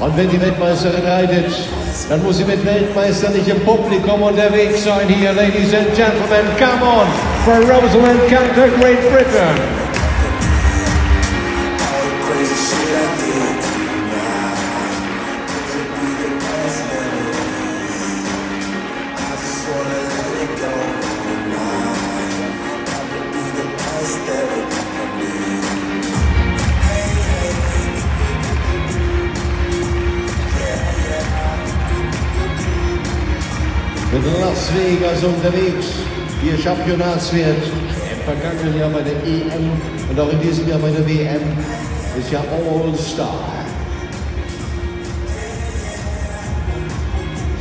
Und wenn die Weltmeisterin reitet, dann muss sie mit weltmeisterlichem Publikum unterwegs sein hier, ladies and gentlemen. Come on for Rosalind Cantor, Great Britain. Mit Las Vegas unterwegs, ihr Championatswert im vergangenen Jahr bei der EM und auch in diesem Jahr bei der WM ist ja All-Star.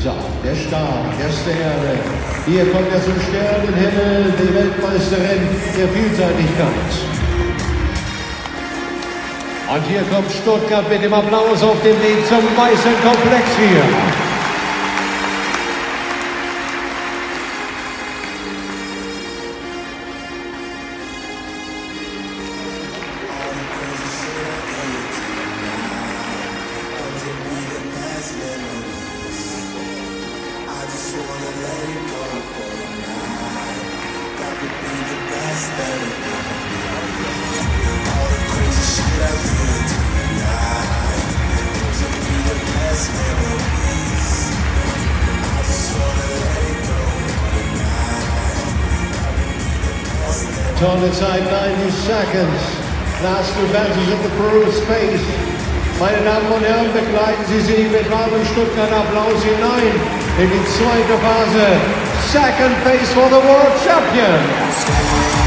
So, der Star, der Sterne. Hier kommt er zum Sternenhimmel, die Weltmeisterin der Vielseitigkeit. Und hier kommt Stuttgart mit dem Applaus auf dem Weg zum weißen Komplex hier. Tolle Zeit 90 seconds. Last advantage of the Peru space. Meine Damen und Herren, begleiten Sie sie mit warmem Stuttgart Applaus hinein in die zweite Phase. Second phase for the World Champion.